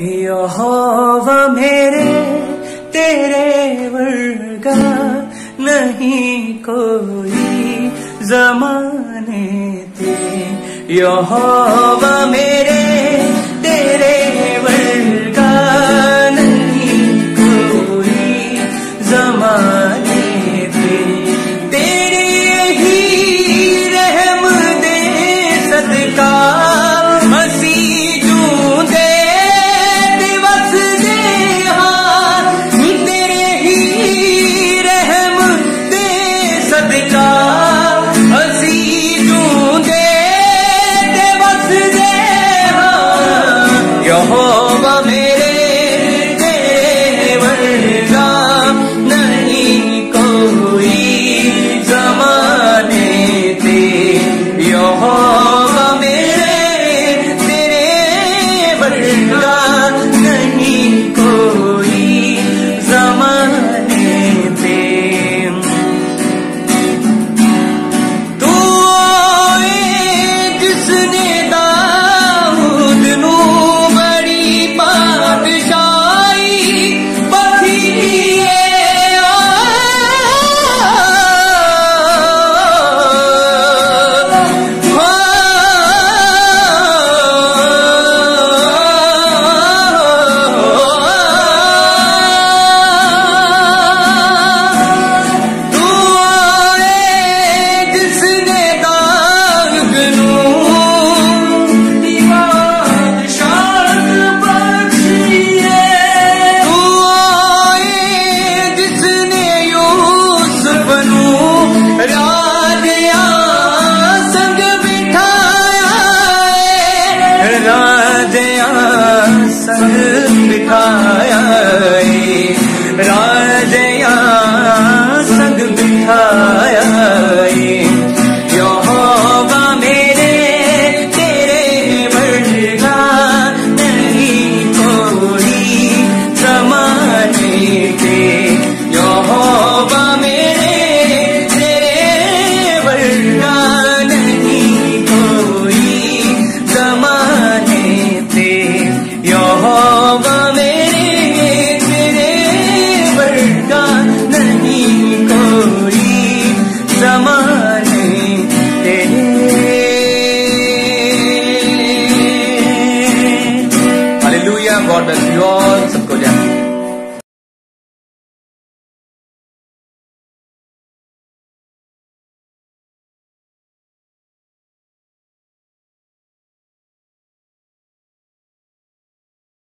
यहोवा मेरे, तेरे वर्गा नहीं कोई जमाने ते यहोवा मेरे, तेरे वर्गा नहीं कोई जमाने ते तेरे ही रहम दे सदका mejor versión, sabes que ya.